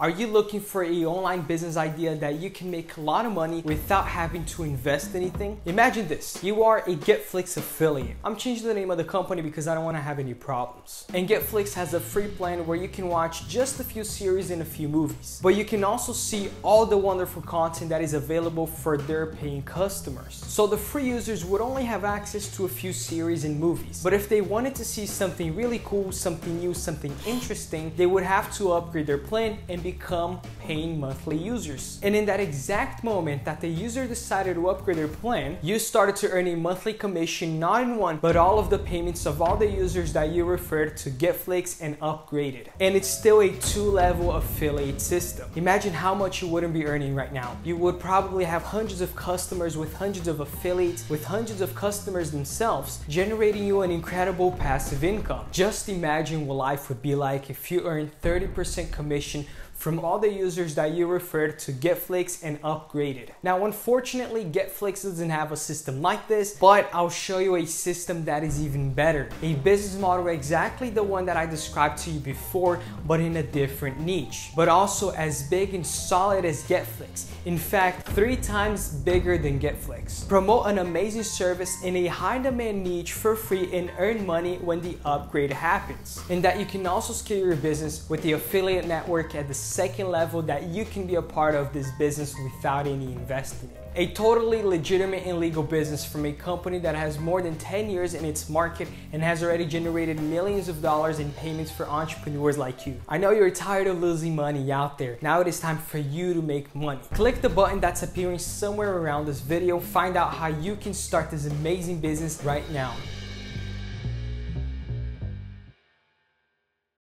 Are you looking for a online business idea that you can make a lot of money without having to invest anything? Imagine this. You are a Getflix affiliate. I'm changing the name of the company because I don't want to have any problems. And Getflix has a free plan where you can watch just a few series and a few movies. But you can also see all the wonderful content that is available for their paying customers. So the free users would only have access to a few series and movies. But if they wanted to see something really cool, something new, something interesting, they would have to upgrade their plan and be become paying monthly users. And in that exact moment that the user decided to upgrade their plan, you started to earn a monthly commission not in one, but all of the payments of all the users that you referred to Getflix and upgraded. And it's still a two-level affiliate system. Imagine how much you wouldn't be earning right now. You would probably have hundreds of customers with hundreds of affiliates, with hundreds of customers themselves, generating you an incredible passive income. Just imagine what life would be like if you earned 30% commission from all the users that you referred to Getflix and upgraded. Now, unfortunately, Getflix doesn't have a system like this, but I'll show you a system that is even better. A business model exactly the one that I described to you before, but in a different niche, but also as big and solid as Getflix. In fact, three times bigger than Getflix. Promote an amazing service in a high demand niche for free and earn money when the upgrade happens. And that you can also scale your business with the affiliate network at the second level that you can be a part of this business without any investing. A totally legitimate and legal business from a company that has more than 10 years in its market and has already generated millions of dollars in payments for entrepreneurs like you. I know you're tired of losing money out there. Now it is time for you to make money. Click the button that's appearing somewhere around this video. Find out how you can start this amazing business right now.